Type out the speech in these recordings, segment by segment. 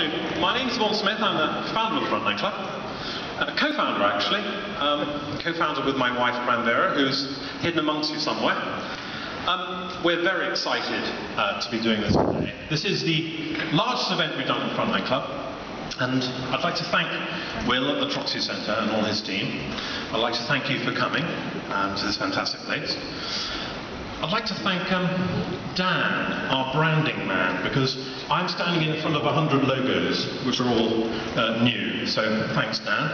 My name is Vaughan Smith. I'm the founder of the Frontline Club. Uh, co-founder, actually. Um, co-founder with my wife, Granvera, who's hidden amongst you somewhere. Um, we're very excited uh, to be doing this today. This is the largest event we've done at the Frontline Club. And I'd like to thank Will at the Troxy Centre and all his team. I'd like to thank you for coming um, to this fantastic place. I'd like to thank um, Dan, our branding man, because I'm standing in front of 100 logos, which are all uh, new. So thanks, Dan.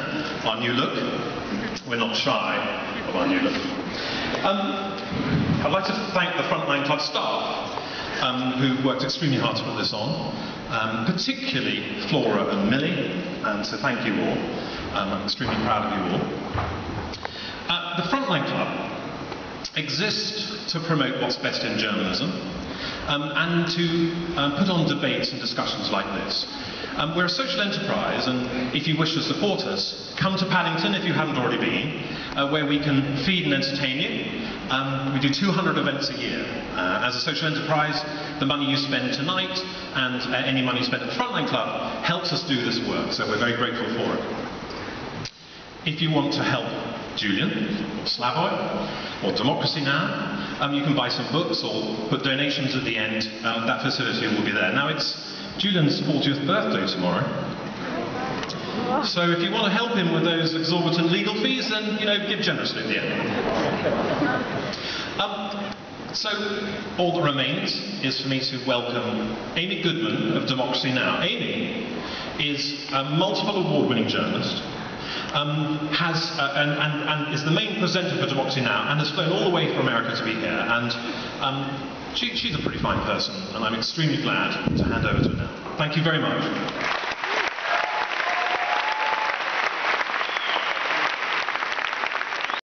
Our new look. We're not shy of our new look. Um, I'd like to thank the Frontline Club staff, um, who worked extremely hard to put this on, um, particularly Flora and Millie, and so thank you all. Um, I'm extremely proud of you all. Uh, the Frontline Club exists to promote what's best in journalism um, and to um, put on debates and discussions like this. Um, we're a social enterprise, and if you wish to support us, come to Paddington if you haven't already been, uh, where we can feed and entertain you. Um, we do 200 events a year. Uh, as a social enterprise, the money you spend tonight and uh, any money spent at the Frontline Club helps us do this work, so we're very grateful for it. If you want to help Julian, or Slavoj, or Democracy Now. Um, you can buy some books or put donations at the end. Um, that facility will be there. Now it's Julian's 40th birthday tomorrow. So if you want to help him with those exorbitant legal fees, then, you know, give generously at the end. Um, so all that remains is for me to welcome Amy Goodman of Democracy Now! Amy is a multiple award-winning journalist, um, has uh, and, and, and, is the main presenter for Democracy Now! and has flown all the way from America to be here. And um, she, she's a pretty fine person, and I'm extremely glad to hand over to her now. Thank you very much.